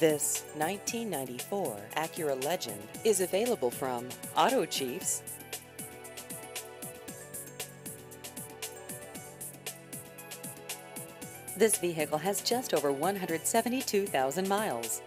This 1994 Acura Legend is available from Auto Chiefs. This vehicle has just over 172,000 miles.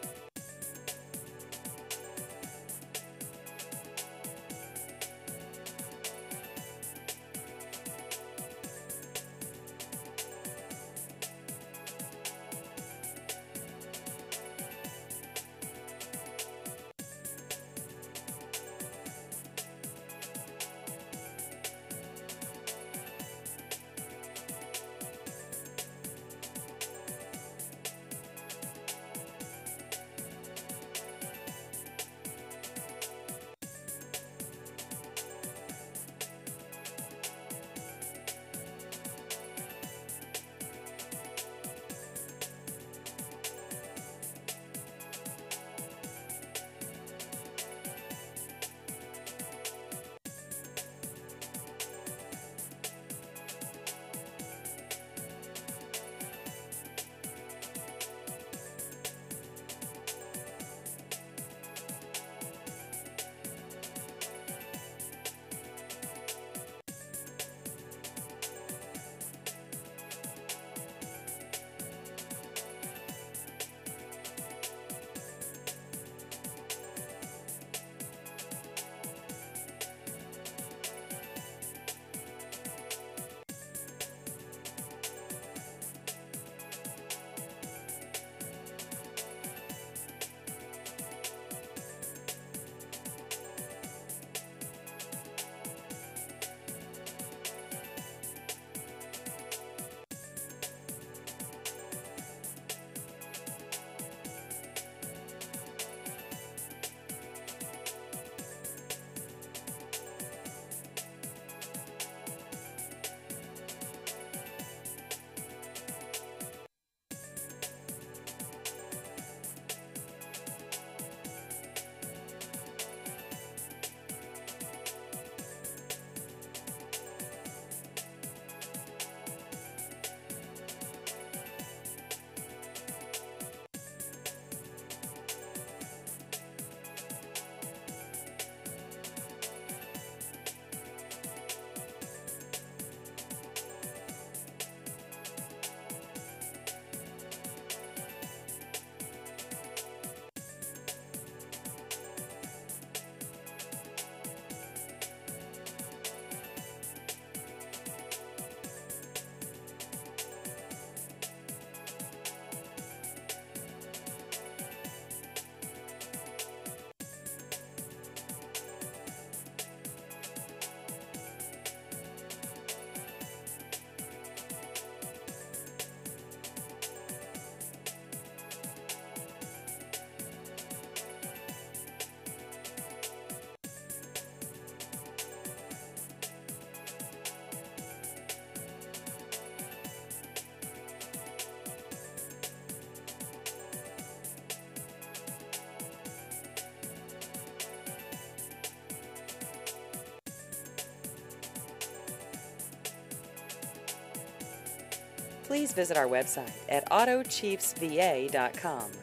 Please visit our website at autochiefsva.com.